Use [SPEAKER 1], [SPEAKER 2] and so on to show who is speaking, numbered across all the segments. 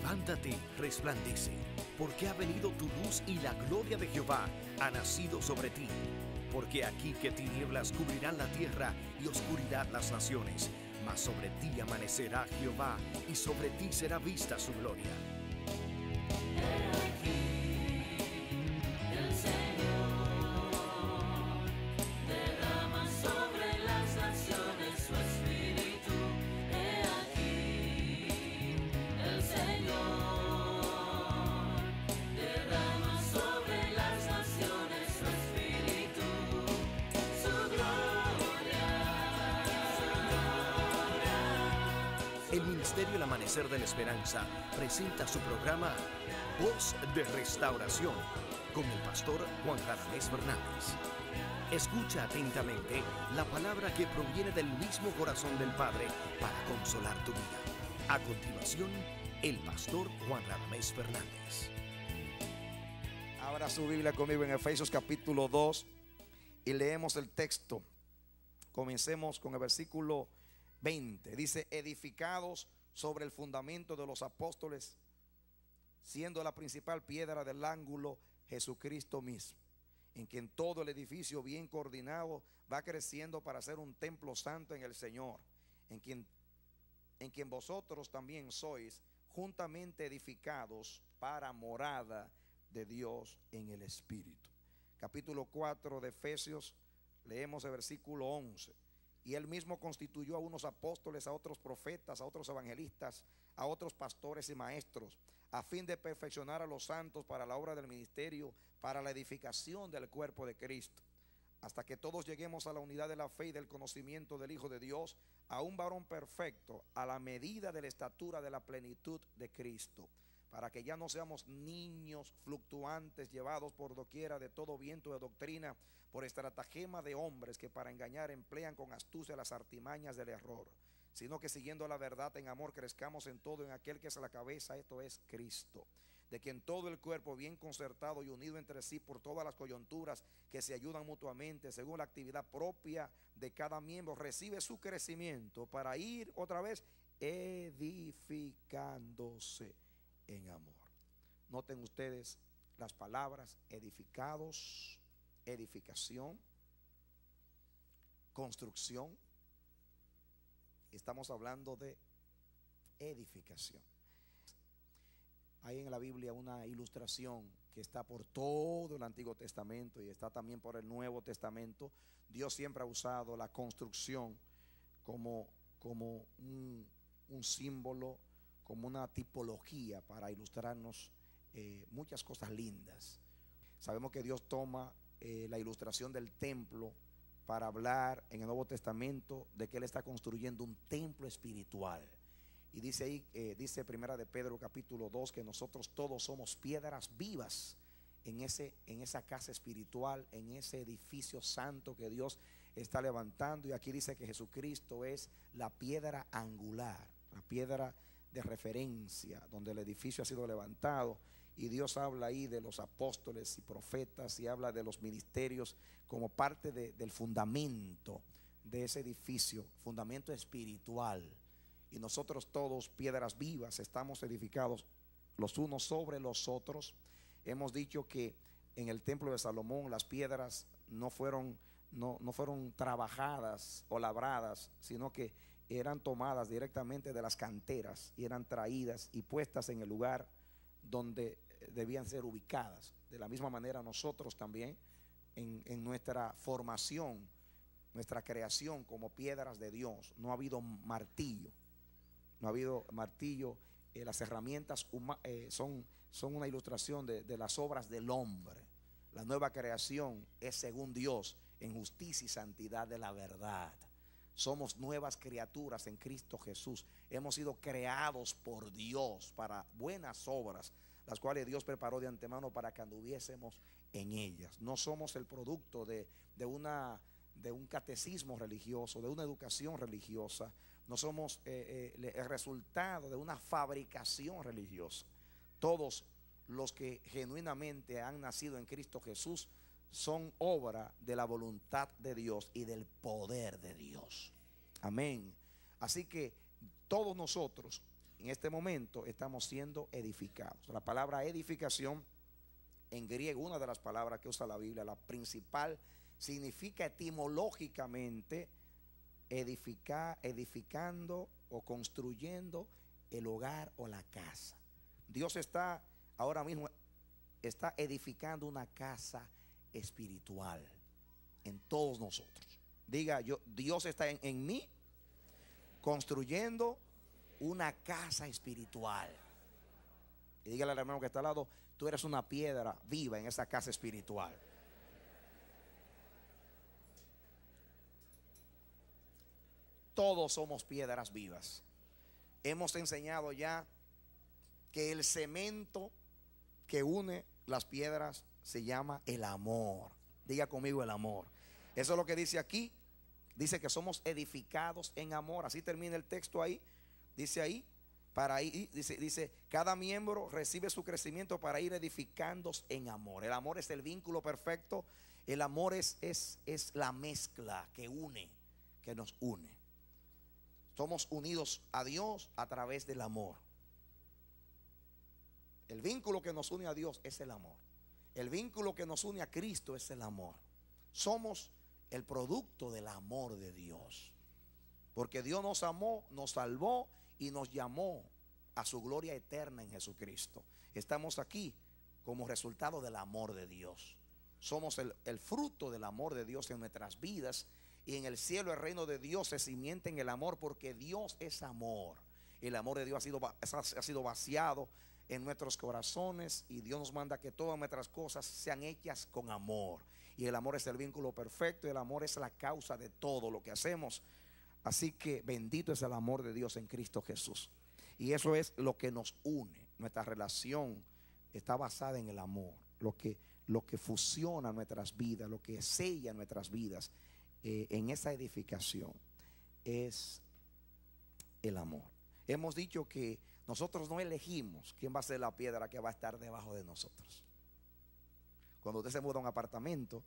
[SPEAKER 1] Levántate, resplandece, porque ha venido tu luz y la gloria de Jehová ha nacido sobre ti. Porque aquí que tinieblas cubrirán la tierra y oscuridad las naciones, mas sobre ti amanecerá Jehová y sobre ti será vista su gloria. Esperanza presenta su programa Voz de Restauración con el pastor Juan Radamés Fernández. Escucha atentamente la palabra que proviene del mismo corazón del Padre para consolar tu vida. A continuación, el pastor Juan Radamés Fernández.
[SPEAKER 2] Abra su Biblia conmigo en Efesios capítulo 2 y leemos el texto. Comencemos con el versículo 20. Dice, edificados sobre el fundamento de los apóstoles, siendo la principal piedra del ángulo Jesucristo mismo, en quien todo el edificio bien coordinado va creciendo para ser un templo santo en el Señor, en quien en quien vosotros también sois juntamente edificados para morada de Dios en el Espíritu. Capítulo 4 de Efesios, leemos el versículo 11. Y él mismo constituyó a unos apóstoles, a otros profetas, a otros evangelistas, a otros pastores y maestros, a fin de perfeccionar a los santos para la obra del ministerio, para la edificación del cuerpo de Cristo. Hasta que todos lleguemos a la unidad de la fe y del conocimiento del Hijo de Dios, a un varón perfecto, a la medida de la estatura de la plenitud de Cristo, para que ya no seamos niños fluctuantes llevados por doquiera de todo viento de doctrina, por estratagema de hombres que para engañar emplean con astucia las artimañas del error, sino que siguiendo la verdad en amor crezcamos en todo en aquel que es la cabeza, esto es Cristo de quien todo el cuerpo bien concertado y unido entre sí por todas las coyunturas que se ayudan mutuamente según la actividad propia de cada miembro, recibe su crecimiento para ir otra vez edificándose en amor. Noten ustedes las palabras edificados, edificación, construcción. Estamos hablando de edificación. Hay en la Biblia una ilustración que está por todo el Antiguo Testamento y está también por el Nuevo Testamento. Dios siempre ha usado la construcción como, como un, un símbolo, como una tipología para ilustrarnos eh, muchas cosas lindas. Sabemos que Dios toma eh, la ilustración del templo para hablar en el Nuevo Testamento de que Él está construyendo un templo espiritual. Y dice ahí, eh, dice Primera de Pedro capítulo 2, que nosotros todos somos piedras vivas en, ese, en esa casa espiritual, en ese edificio santo que Dios está levantando. Y aquí dice que Jesucristo es la piedra angular, la piedra de referencia, donde el edificio ha sido levantado. Y Dios habla ahí de los apóstoles y profetas y habla de los ministerios como parte de, del fundamento de ese edificio, fundamento espiritual y nosotros todos, piedras vivas, estamos edificados los unos sobre los otros. Hemos dicho que en el templo de Salomón las piedras no fueron, no, no fueron trabajadas o labradas, sino que eran tomadas directamente de las canteras y eran traídas y puestas en el lugar donde debían ser ubicadas. De la misma manera nosotros también en, en nuestra formación, nuestra creación como piedras de Dios, no ha habido martillo, no ha habido martillo. Eh, las herramientas eh, son, son, una ilustración de, de, las obras del hombre. La nueva creación es según Dios en justicia y santidad de la verdad. Somos nuevas criaturas en Cristo Jesús. Hemos sido creados por Dios para buenas obras, las cuales Dios preparó de antemano para que anduviésemos en ellas. No somos el producto de, de una de un catecismo religioso, de una educación religiosa. No somos eh, eh, el resultado de una fabricación religiosa. Todos los que genuinamente han nacido en Cristo Jesús son obra de la voluntad de Dios y del poder de Dios. Amén. Así que todos nosotros en este momento estamos siendo edificados. La palabra edificación en griego, una de las palabras que usa la Biblia, la principal, significa etimológicamente edificar, edificando o construyendo el hogar o la casa. Dios está ahora mismo está edificando una casa espiritual en todos nosotros. Diga, yo, Dios está en, en mí construyendo una casa espiritual. Y dígale al hermano que está al lado, tú eres una piedra viva en esa casa espiritual. Todos somos piedras vivas. Hemos enseñado ya que el cemento que une las piedras se llama el amor. Diga conmigo el amor. Eso es lo que dice aquí. Dice que somos edificados en amor. Así termina el texto ahí. Dice ahí, para ir, dice, dice, cada miembro recibe su crecimiento para ir edificándose en amor. El amor es el vínculo perfecto. El amor es, es, es la mezcla que une, que nos une. Somos unidos a Dios a través del amor. El vínculo que nos une a Dios es el amor. El vínculo que nos une a Cristo es el amor. Somos el producto del amor de Dios. Porque Dios nos amó, nos salvó y nos llamó a su gloria eterna en Jesucristo. Estamos aquí como resultado del amor de Dios. Somos el, fruto del amor de Dios en nuestras vidas. Y en el cielo el reino de Dios se simiente en el amor porque Dios es amor. El amor de Dios ha sido, ha sido vaciado en nuestros corazones y Dios nos manda que todas nuestras cosas sean hechas con amor. Y el amor es el vínculo perfecto y el amor es la causa de todo lo que hacemos. Así que bendito es el amor de Dios en Cristo Jesús. Y eso es lo que nos une. Nuestra relación está basada en el amor. Lo que, lo que fusiona nuestras vidas, lo que sella nuestras vidas eh, en esa edificación es el amor. Hemos dicho que nosotros no elegimos quién va a ser la piedra que va a estar debajo de nosotros. Cuando usted se muda a un apartamento,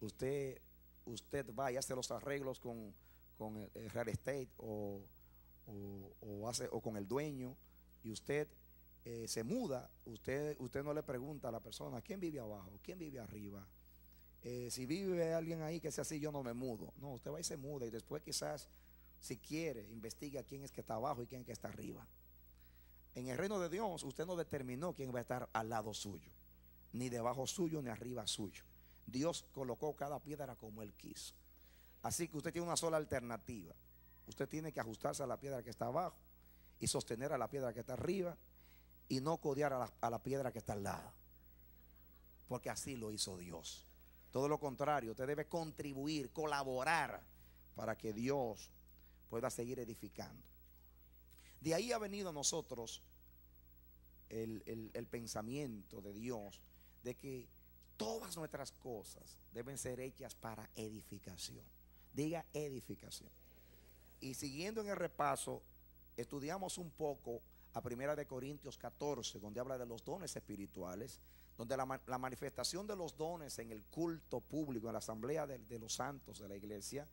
[SPEAKER 2] usted, usted va y hace los arreglos con, con el, real estate o, o- o hace, o con el dueño y usted eh, se muda, usted, usted no le pregunta a la persona quién vive abajo, quién vive arriba. Eh, si vive alguien ahí que sea así, yo no me mudo. No, usted va y se muda y después quizás, si quiere, investiga quién es que está abajo y quién es que está arriba. En el reino de Dios, usted no determinó quién va a estar al lado suyo, ni debajo suyo, ni arriba suyo. Dios colocó cada piedra como Él quiso. Así que usted tiene una sola alternativa. Usted tiene que ajustarse a la piedra que está abajo y sostener a la piedra que está arriba y no codear a la, a la piedra que está al lado. Porque así lo hizo Dios. Todo lo contrario, usted debe contribuir, colaborar para que Dios pueda seguir edificando. De ahí ha venido a nosotros el, pensamiento de Dios de que todas nuestras cosas deben ser hechas para edificación. Diga edificación. Y siguiendo en el repaso, estudiamos un poco a Primera de Corintios 14, donde habla de los dones espirituales, donde la, ma- la manifestación de los dones en el culto público, en la asamblea de los santos de la iglesia,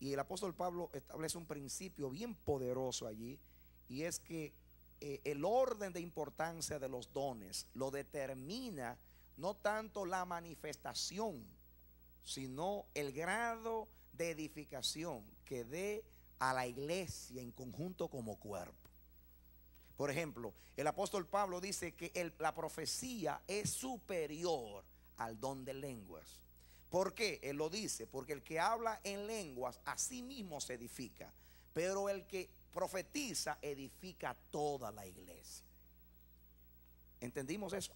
[SPEAKER 2] y el apóstol Pablo establece un principio bien poderoso allí, y es que eh, el orden de importancia de los dones lo determina no tanto la manifestación, sino el grado de edificación que dé a la iglesia en conjunto como cuerpo. Por ejemplo, el apóstol Pablo dice que la profecía es superior al don de lenguas. ¿Por qué? Él lo dice, porque el que habla en lenguas a sí mismo se edifica, pero el que profetiza edifica toda la iglesia. ¿Entendimos eso?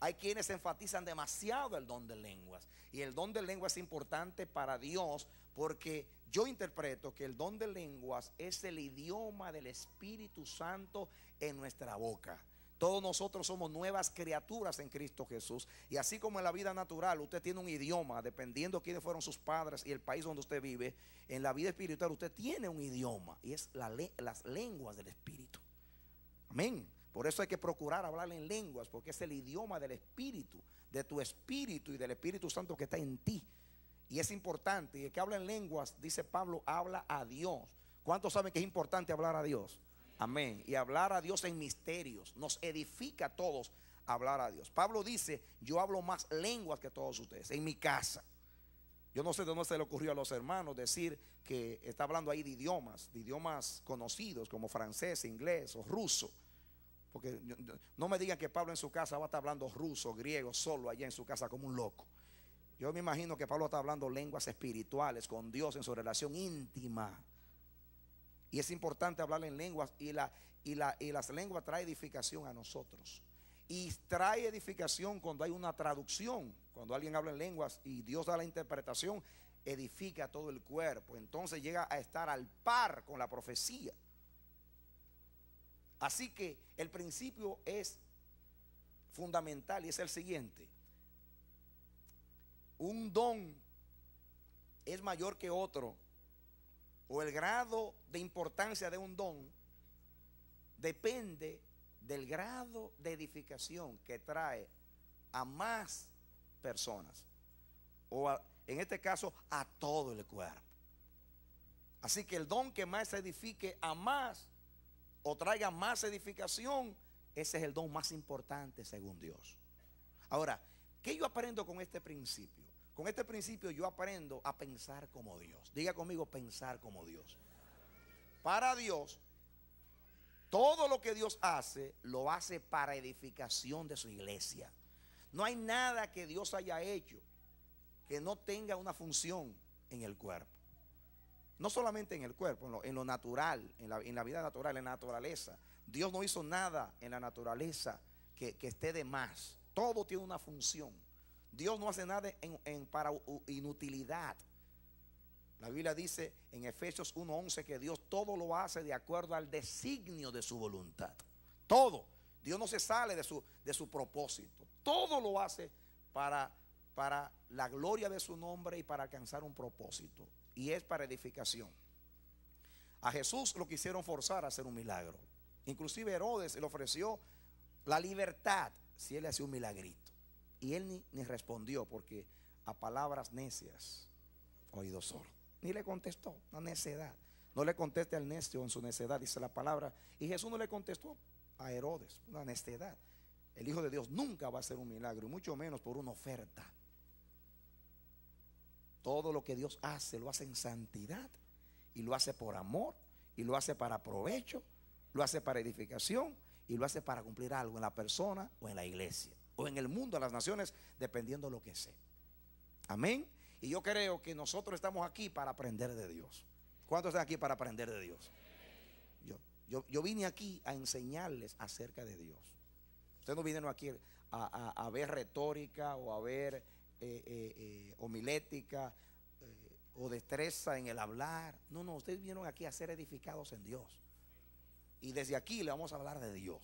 [SPEAKER 2] Hay quienes enfatizan demasiado el don de lenguas. Y el don de lenguas es importante para Dios porque yo interpreto que el don de lenguas es el idioma del Espíritu Santo en nuestra boca. Todos nosotros somos nuevas criaturas en Cristo Jesús. Y así como en la vida natural usted tiene un idioma, dependiendo de quiénes fueron sus padres y el país donde usted vive, en la vida espiritual usted tiene un idioma y es las lenguas del Espíritu. Amén. Por eso hay que procurar hablar en lenguas, porque es el idioma del Espíritu, de tu Espíritu y del Espíritu Santo que está en ti. Y es importante. Y el que habla en lenguas, dice Pablo, habla a Dios. ¿Cuántos saben que es importante hablar a Dios? Amén. Y hablar a Dios en misterios. Nos edifica a todos hablar a Dios. Pablo dice, yo hablo más lenguas que todos ustedes en mi casa. Yo no sé de dónde se le ocurrió a los hermanos decir que está hablando ahí de idiomas, de idiomas conocidos como francés, inglés o ruso. Porque no me digan que Pablo en su casa va a estar hablando ruso, griego, solo allá en su casa como un loco. Yo me imagino que Pablo está hablando lenguas espirituales con Dios en su relación íntima. Y es importante hablar en lenguas y, la, y, la, y las lenguas trae edificación a nosotros. Y trae edificación cuando hay una traducción, cuando alguien habla en lenguas y Dios da la interpretación, edifica todo el cuerpo. Entonces llega a estar al par con la profecía. Así que el principio es fundamental y es el siguiente. Un don es mayor que otro o el grado de importancia de un don depende del grado de edificación que trae a más personas o en este caso a todo el cuerpo. Así que el don que más edifique a más o traiga más edificación, ese es el don más importante según Dios. Ahora, ¿qué yo aprendo con este principio? Con este principio yo aprendo a pensar como Dios. Diga conmigo pensar como Dios. Para Dios, todo lo que Dios hace, lo hace para edificación de su iglesia. No hay nada que Dios haya hecho que no tenga una función en el cuerpo. No solamente en el cuerpo, en lo, en lo natural, en la, vida natural, en la naturaleza. Dios no hizo nada en la naturaleza que esté de más. Todo tiene una función. Dios no hace nada en- para inutilidad. La Biblia dice en Efesios 1:11 que Dios todo lo hace de acuerdo al designio de su voluntad. Todo. Dios no se sale de su, de su propósito. Todo lo hace para, para la gloria de su nombre y para alcanzar un propósito. Y es para edificación. A Jesús lo quisieron forzar a hacer un milagro. Inclusive Herodes le ofreció la libertad si él hacía un milagrito. Y él ni, ni respondió porque a palabras necias, oído sordo. Ni le contestó, una necedad. No le conteste al necio en su necedad, dice la palabra. Y Jesús no le contestó a Herodes, una necedad. El Hijo de Dios nunca va a hacer un milagro, y mucho menos por una oferta. Todo lo que Dios hace, lo hace en santidad, y lo hace por amor, y lo hace para provecho, lo hace para edificación, y lo hace para cumplir algo en la persona o en la iglesia, o en el mundo, en las naciones, dependiendo de lo que sea. Amén. Y yo creo que nosotros estamos aquí para aprender de Dios. ¿Cuántos están aquí para aprender de Dios? Yo, yo, yo vine aquí a enseñarles acerca de Dios. Ustedes no vinieron aquí a, a- a ver retórica o a ver eh, eh, eh, homilética o destreza en el hablar. No, no, ustedes vinieron aquí a ser edificados en Dios. Y desde aquí le vamos a hablar de Dios.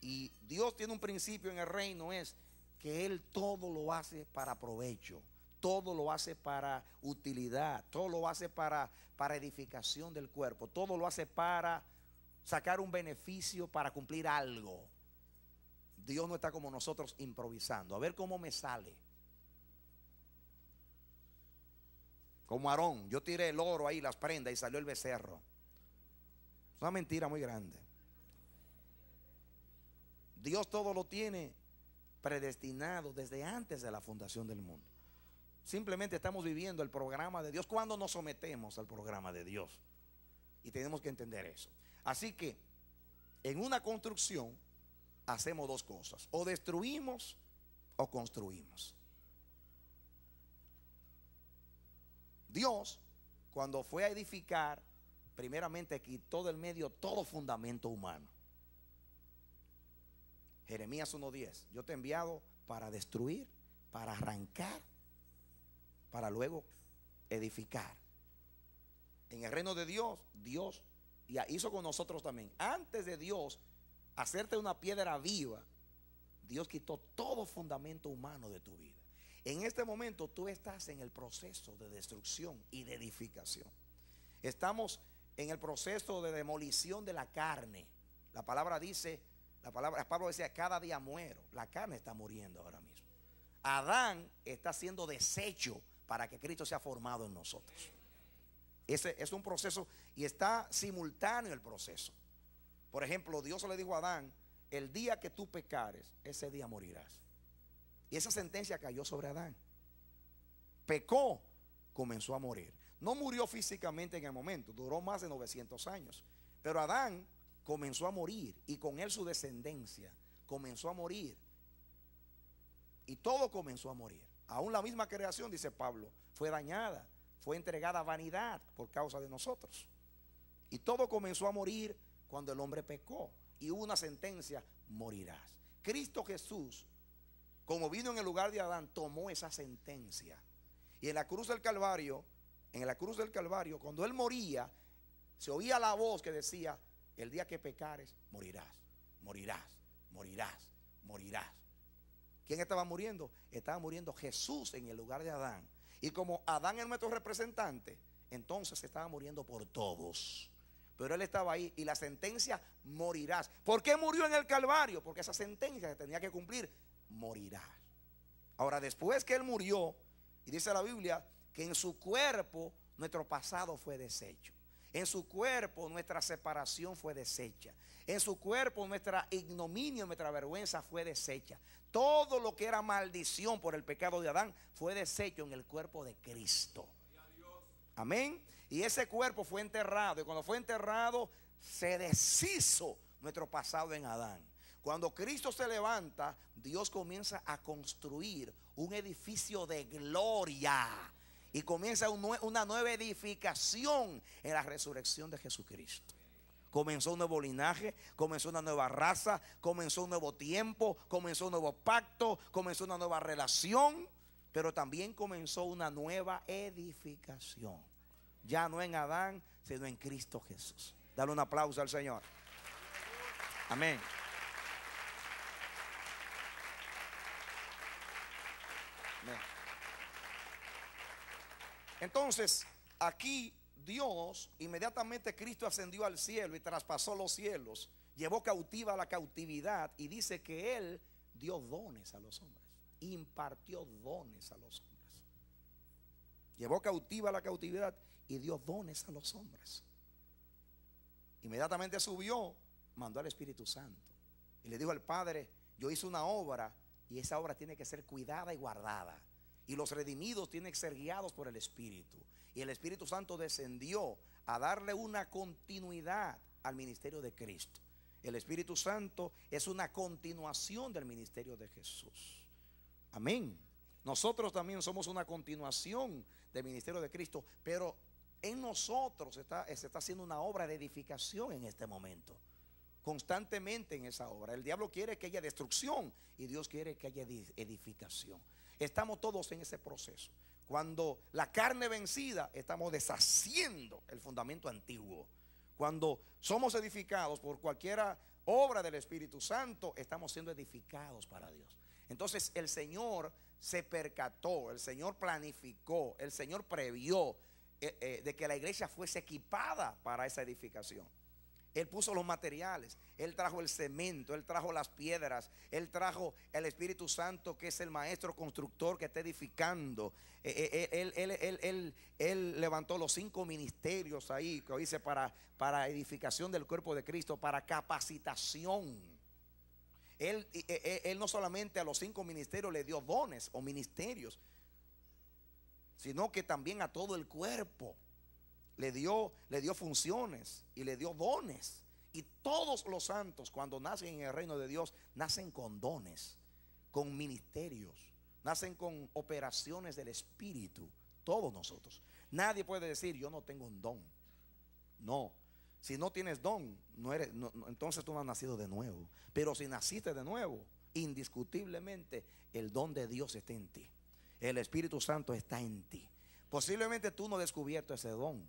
[SPEAKER 2] Y Dios tiene un principio en el reino, es que Él todo lo hace para provecho, todo lo hace para utilidad, todo lo hace para, para edificación del cuerpo, todo lo hace para sacar un beneficio, para cumplir algo. Dios no está como nosotros improvisando, a ver cómo me sale. Como Aarón, yo tiré el oro ahí, las prendas y salió el becerro. Es una mentira muy grande. Dios todo lo tiene predestinado desde antes de la fundación del mundo. Simplemente estamos viviendo el programa de Dios cuando nos sometemos al programa de Dios. Y tenemos que entender eso. Así que en una construcción hacemos dos cosas. O destruimos o construimos. Dios, cuando fue a edificar, primeramente quitó del medio todo fundamento humano. Jeremías 1.10, yo te he enviado para destruir, para arrancar, para luego edificar. En el reino de Dios, Dios hizo con nosotros también. Antes de Dios hacerte una piedra viva, Dios quitó todo fundamento humano de tu vida. En este momento tú estás en el proceso de destrucción y de edificación. Estamos en el proceso de demolición de la carne. La palabra dice, la palabra, Pablo decía, cada día muero. La carne está muriendo ahora mismo. Adán está siendo deshecho para que Cristo sea formado en nosotros. Ese es un proceso y está simultáneo el proceso. Por ejemplo, Dios le dijo a Adán, el día que tú pecares, ese día morirás. Y esa sentencia cayó sobre Adán. Pecó, comenzó a morir. No murió físicamente en el momento, duró más de 900 años. Pero Adán comenzó a morir y con él su descendencia comenzó a morir. Y todo comenzó a morir. Aún la misma creación, dice Pablo, fue dañada, fue entregada a vanidad por causa de nosotros. Y todo comenzó a morir cuando el hombre pecó. Y una sentencia, morirás. Cristo Jesús, como vino en el lugar de Adán, tomó esa sentencia. Y en la cruz del Calvario, en la cruz del Calvario, cuando él moría, se oía la voz que decía, el día que pecares, morirás, morirás, morirás, morirás. ¿Quién estaba muriendo? Estaba muriendo Jesús en el lugar de Adán. Y como Adán es nuestro representante, entonces estaba muriendo por todos. Pero él estaba ahí y la sentencia morirás. ¿Por qué murió en el Calvario? Porque esa sentencia se tenía que cumplir, morirás. Ahora, después que él murió, y dice la Biblia que en su cuerpo nuestro pasado fue deshecho. En su cuerpo nuestra separación fue deshecha. En su cuerpo nuestra ignominia, nuestra vergüenza fue deshecha. Todo lo que era maldición por el pecado de Adán fue deshecho en el cuerpo de Cristo. Amén. Y ese cuerpo fue enterrado. Y cuando fue enterrado, se deshizo nuestro pasado en Adán. Cuando Cristo se levanta, Dios comienza a construir un edificio de gloria. Y comienza una nueva edificación en la resurrección de Jesucristo. Comenzó un nuevo linaje, comenzó una nueva raza, comenzó un nuevo tiempo, comenzó un nuevo pacto, comenzó una nueva relación, pero también comenzó una nueva edificación. Ya no en Adán, sino en Cristo Jesús. Dale un aplauso al Señor. Amén. Amén. Entonces, aquí Dios, inmediatamente Cristo ascendió al cielo y traspasó los cielos, llevó cautiva la cautividad y dice que Él dio dones a los hombres, impartió dones a los hombres. Llevó cautiva la cautividad y dio dones a los hombres. Inmediatamente subió, mandó al Espíritu Santo y le dijo al Padre, yo hice una obra y esa obra tiene que ser cuidada y guardada. Y los redimidos tienen que ser guiados por el Espíritu. Y el Espíritu Santo descendió a darle una continuidad al ministerio de Cristo. El Espíritu Santo es una continuación del ministerio de Jesús. Amén. Nosotros también somos una continuación del ministerio de Cristo, pero en nosotros está, se está haciendo una obra de edificación en este momento. Constantemente en esa obra. El diablo quiere que haya destrucción y Dios quiere que haya edi- edificación. Estamos todos en ese proceso. Cuando la carne vencida, estamos deshaciendo el fundamento antiguo. Cuando somos edificados por cualquiera obra del Espíritu Santo, estamos siendo edificados para Dios. Entonces el Señor se percató, el Señor planificó, el Señor previó eh, eh, de que la iglesia fuese equipada para esa edificación. Él puso los materiales, Él trajo el cemento, Él trajo las piedras, Él trajo el Espíritu Santo que es el maestro constructor que está edificando. Eh, eh, Él, él- levantó los cinco ministerios ahí, que dice para, para edificación del cuerpo de Cristo, para capacitación. Él, eh, eh, él no solamente a los cinco ministerios le dio dones o ministerios, sino que también a todo el cuerpo le dio, le dio funciones y le dio dones. Y todos los santos cuando nacen en el reino de Dios nacen con dones, con ministerios, nacen con operaciones del Espíritu. Todos nosotros. Nadie puede decir yo no tengo un don. No. Si no tienes don, no eres, entonces tú no has nacido de nuevo. Pero si naciste de nuevo, indiscutiblemente el don de Dios está en ti. El Espíritu Santo está en ti. Posiblemente tú no has descubierto ese don,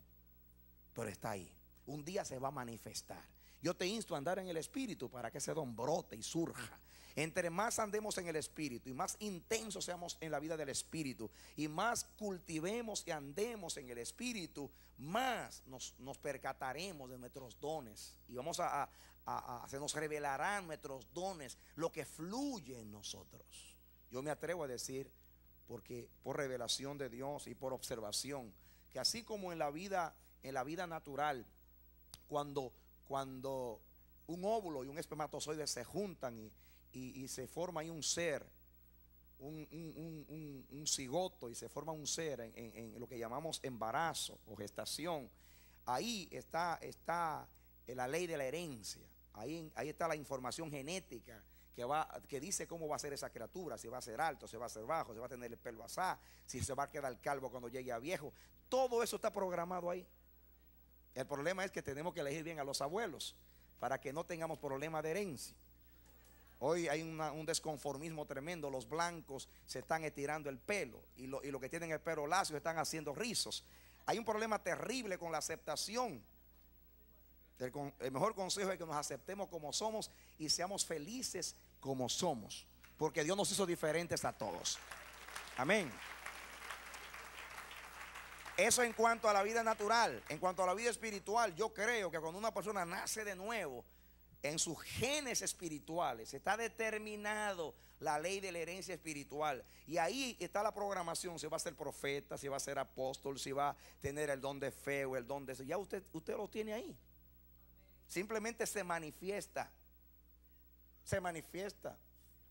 [SPEAKER 2] pero está ahí. Un día se va a manifestar. Yo te insto a andar en el Espíritu para que ese don brote y surja. Entre más andemos en el Espíritu y más intensos seamos en la vida del Espíritu y más cultivemos y andemos en el Espíritu, más nos, nos percataremos de nuestros dones y vamos a, a- a- a- se nos revelarán nuestros dones, lo que fluye en nosotros. Yo me atrevo a decir, porque por revelación de Dios y por observación, que así como en la vida, en la vida natural, cuando, cuando un óvulo y un espermatozoide se juntan y, se forma ahí un ser, un, cigoto y se forma un ser en, lo que llamamos embarazo o gestación. Ahí está, está la ley de la herencia. Ahí, ahí está la información genética que, va, que dice cómo va a ser esa criatura, si va a ser alto, si va a ser bajo, si va a tener el pelo asá, si se va a quedar calvo cuando llegue a viejo. Todo eso está programado ahí. El problema es que tenemos que elegir bien a los abuelos para que no tengamos problemas de herencia. Hoy hay un desconformismo tremendo. Los blancos se están estirando el pelo y lo, los que tienen el pelo lacio están haciendo rizos. Hay un problema terrible con la aceptación. El mejor consejo es que nos aceptemos como somos y seamos felices como somos. Porque Dios nos hizo diferentes a todos. Amén. Eso en cuanto a la vida natural. En cuanto a la vida espiritual, yo creo que cuando una persona nace de nuevo, en sus genes espirituales está determinado la ley de la herencia espiritual. Y ahí está la programación, si va a ser profeta, si va a ser apóstol, si va a tener el don de fe o el don de eso. Ya usted, usted lo tiene ahí. Simplemente se manifiesta. Se manifiesta.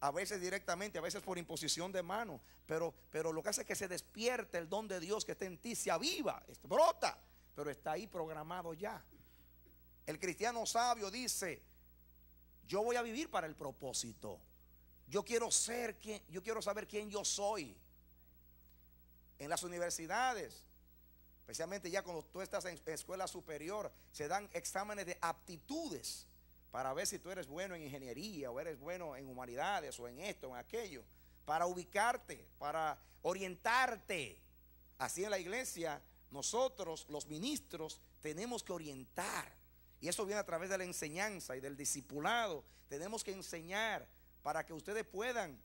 [SPEAKER 2] A veces directamente, a veces por imposición de mano. Pero, pero lo que hace es que se despierte el don de Dios que está en ti, se aviva, brota. Pero está ahí programado ya. El cristiano sabio dice, yo voy a vivir para el propósito. Yo quiero ser quien, yo quiero saber quién yo soy. En las universidades, especialmente ya cuando tú estás en escuela superior, se dan exámenes de aptitudes para ver si tú eres bueno en ingeniería o eres bueno en humanidades o en esto o en aquello, para ubicarte, para orientarte. Así en la iglesia, nosotros, los ministros, tenemos que orientar. Y eso viene a través de la enseñanza y del discipulado. Tenemos que enseñar para que ustedes puedan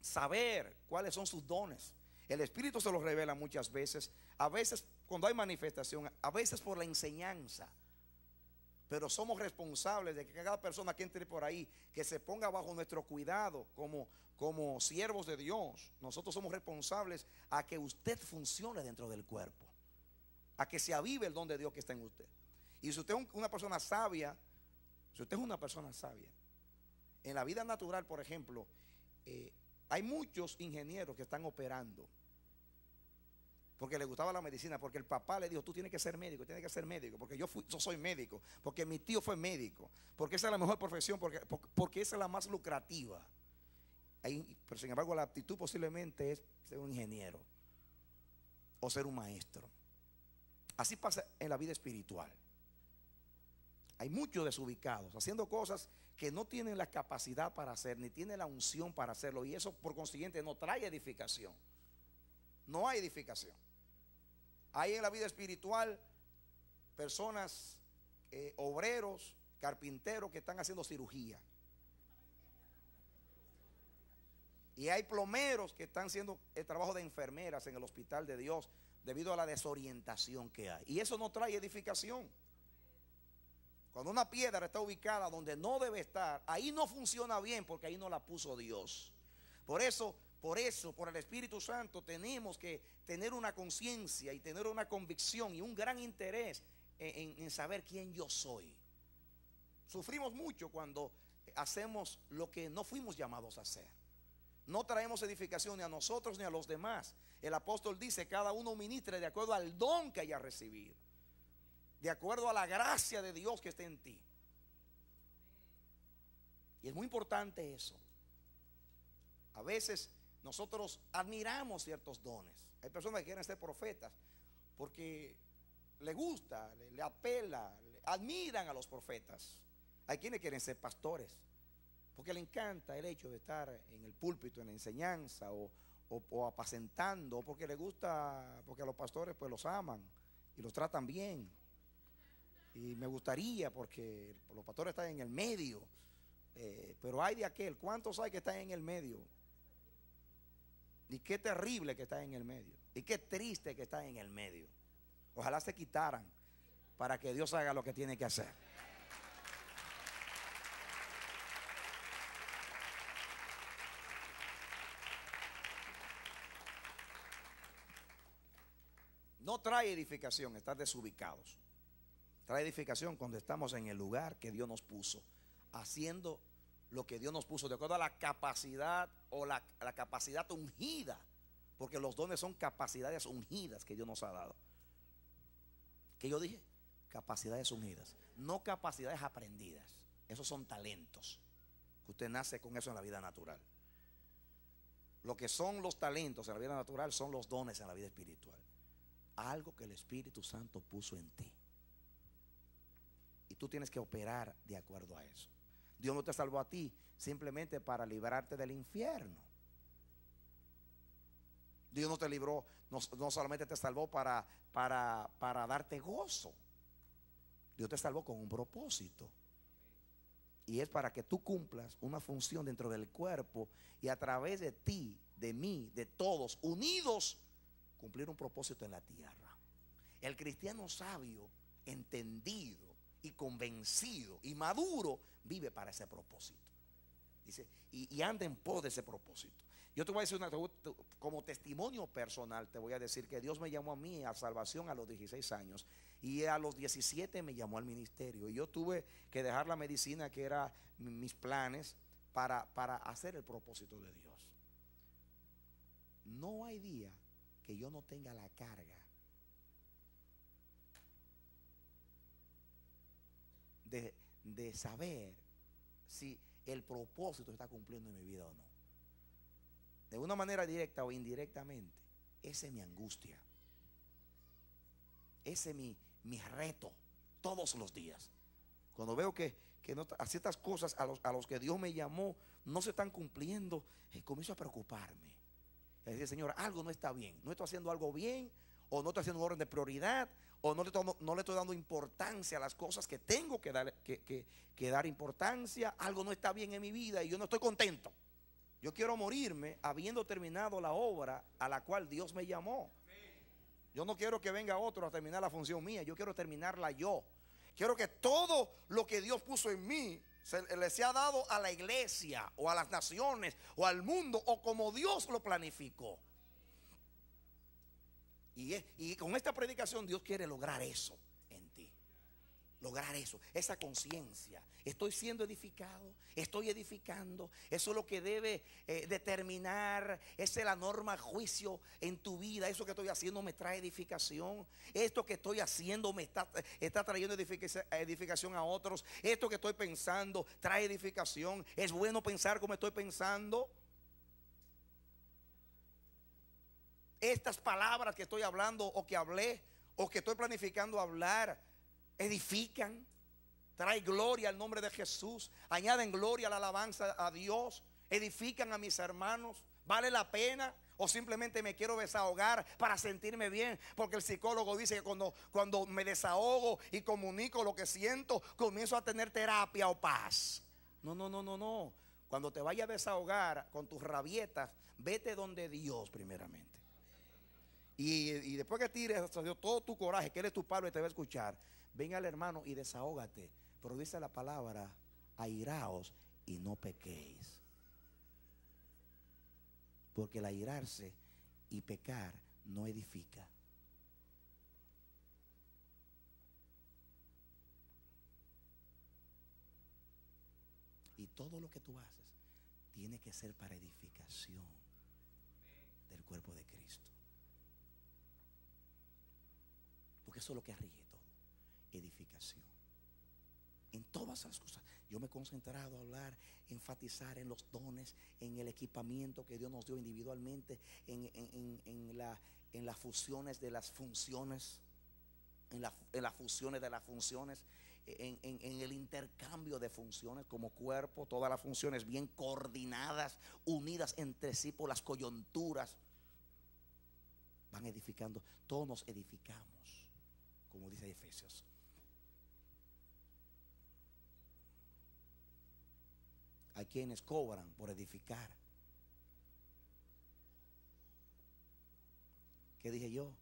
[SPEAKER 2] saber cuáles son sus dones. El Espíritu se los revela muchas veces, a veces cuando hay manifestación, a veces por la enseñanza. Pero somos responsables de que cada persona que entre por ahí, que se ponga bajo nuestro cuidado como, como siervos de Dios, nosotros somos responsables a que usted funcione dentro del cuerpo, a que se avive el don de Dios que está en usted. Y si usted es un- una persona sabia, si usted es una persona sabia, en la vida natural, por ejemplo, eh, hay muchos ingenieros que están operando porque le gustaba la medicina, porque el papá le dijo, tú tienes que ser médico, tienes que ser médico, porque yo, soy médico, porque mi tío fue médico, porque esa es la mejor profesión, porque, esa es la más lucrativa. Pero sin embargo la aptitud posiblemente es ser un ingeniero o ser un maestro. Así pasa en la vida espiritual. Hay muchos desubicados haciendo cosas que no tienen la capacidad para hacer, ni tienen la unción para hacerlo, y eso por consiguiente no trae edificación. No hay edificación. Hay en la vida espiritual personas, eh, obreros, carpinteros que están haciendo cirugía. Y hay plomeros que están haciendo el trabajo de enfermeras en el hospital de Dios debido a la desorientación que hay. Y eso no trae edificación. Cuando una piedra está ubicada donde no debe estar, ahí no funciona bien porque ahí no la puso Dios. Por eso, por eso, por el Espíritu Santo tenemos que tener una conciencia y tener una convicción y un gran interés en, saber quién yo soy. Sufrimos mucho cuando hacemos lo que no fuimos llamados a hacer. No traemos edificación ni a nosotros ni a los demás. El apóstol dice, cada uno ministre de acuerdo al don que haya recibido. De acuerdo a la gracia de Dios que esté en ti. Y es muy importante eso. A veces nosotros admiramos ciertos dones. Hay personas que quieren ser profetas porque le gusta, le, apela, admiran a los profetas. Hay quienes quieren ser pastores porque le encanta el hecho de estar en el púlpito, en la enseñanza o, o- o apacentando, porque le gusta, porque a los pastores pues los aman y los tratan bien. Y me gustaría porque los pastores están en el medio, eh, pero hay de aquel, ¿cuántos hay que están en el medio? Y qué terrible que está en el medio. Y qué triste que está en el medio. Ojalá se quitaran para que Dios haga lo que tiene que hacer. No trae edificación estar desubicados. Trae edificación cuando estamos en el lugar que Dios nos puso, haciendo lo que Dios nos puso, de acuerdo a la capacidad o la, la capacidad ungida, porque los dones son capacidades ungidas que Dios nos ha dado. ¿Qué yo dije? Capacidades ungidas, no capacidades aprendidas. Esos son talentos, que usted nace con eso en la vida natural. Lo que son los talentos en la vida natural son los dones en la vida espiritual. Algo que el Espíritu Santo puso en ti. Y tú tienes que operar de acuerdo a eso. Dios no te salvó a ti simplemente para librarte del infierno. Dios no te libró, no, no solamente te salvó para, para, para darte gozo. Dios te salvó con un propósito. Y es para que tú cumplas una función dentro del cuerpo y a través de ti, de mí, de todos, unidos, cumplir un propósito en la tierra. El cristiano sabio, entendido y convencido y maduro vive para ese propósito. Dice, y, y anda en pos de ese propósito. Yo te voy a decir una, como testimonio personal, te voy a decir que Dios me llamó a mí a salvación a los 16 años y a los 17 me llamó al ministerio. Y yo tuve que dejar la medicina, que era mis planes, para, para hacer el propósito de Dios. No hay día que yo no tenga la carga de, saber si el propósito está cumpliendo en mi vida o no. De una manera directa o indirectamente, esa es mi angustia. Ese es mi, mi reto todos los días. Cuando veo que, que no, ciertas cosas a los, a los que Dios me llamó no se están cumpliendo, eh, comienzo a preocuparme. Es decir, Señor, algo no está bien. No estoy haciendo algo bien, o no estoy haciendo un orden de prioridad, o no le, no, le estoy dando importancia a las cosas que tengo que dar, que, que, que dar importancia. Algo no está bien en mi vida y yo no estoy contento. Yo quiero morirme habiendo terminado la obra a la cual Dios me llamó. Yo no quiero que venga otro a terminar la función mía, yo quiero terminarla yo. Quiero que todo lo que Dios puso en mí se le sea dado a la iglesia o a las naciones o al mundo o como Dios lo planificó. Y, y con esta predicación Dios quiere lograr eso en ti. Lograr eso, esa conciencia. Estoy siendo edificado, estoy edificando. Eso es lo que debe eh, determinar. Esa es la norma juicio en tu vida. Eso que estoy haciendo me trae edificación. Esto que estoy haciendo me está, está trayendo edifica- edificación a otros. Esto que estoy pensando trae edificación. Es bueno pensar como estoy pensando. Estas palabras que estoy hablando o que hablé o que estoy planificando hablar edifican, trae gloria al nombre de Jesús, añaden gloria a la alabanza a Dios, edifican a mis hermanos. ¿Vale la pena? O simplemente me quiero desahogar para sentirme bien. Porque el psicólogo dice que cuando, cuando me desahogo y comunico lo que siento, comienzo a tener terapia o paz. No, no, no, no, no. Cuando te vayas a desahogar con tus rabietas, vete donde Dios primeramente. Y, y después que tires a Dios todo tu coraje, que Él es tu padre y te va a escuchar, ven al hermano y desahógate. Pero dice la palabra, airaos y no pequéis. Porque el airarse y pecar no edifica. Y todo lo que tú haces tiene que ser para edificación del cuerpo de Cristo. Porque eso es lo que rige todo. Edificación. En todas las cosas. Yo me he concentrado a hablar, enfatizar en los dones, en el equipamiento que Dios nos dio individualmente, en, en- en- la- en las fusiones de las funciones, en, la- las fusiones de las funciones, en- en el intercambio de funciones como cuerpo, todas las funciones bien coordinadas, unidas entre sí por las coyunturas, van edificando, todos nos edificamos, como dice Efesios. Hay quienes cobran por edificar. ¿Qué dije yo?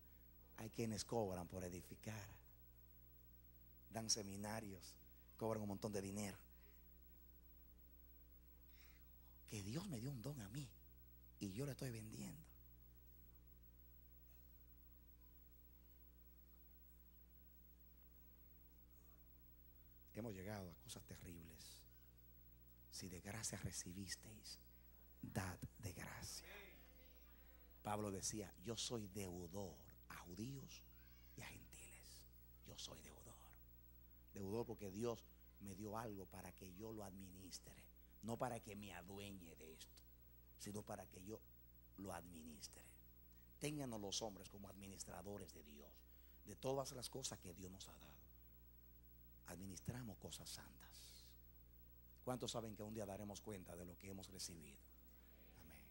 [SPEAKER 2] Hay quienes cobran por edificar. Dan seminarios, cobran un montón de dinero. Que Dios me dio un don a mí y yo le estoy vendiendo. Hemos llegado a cosas terribles. Si de gracia recibisteis, dad de gracia. Pablo decía, yo soy deudor a judíos y a gentiles. Yo soy deudor. Deudor porque Dios me dio algo para que yo lo administre. No para que me adueñe de esto, sino para que yo lo administre. Ténganos los hombres como administradores de Dios, de todas las cosas que Dios nos ha dado. Administramos cosas santas. ¿Cuántos saben que un día daremos cuenta de lo que hemos recibido? Amén.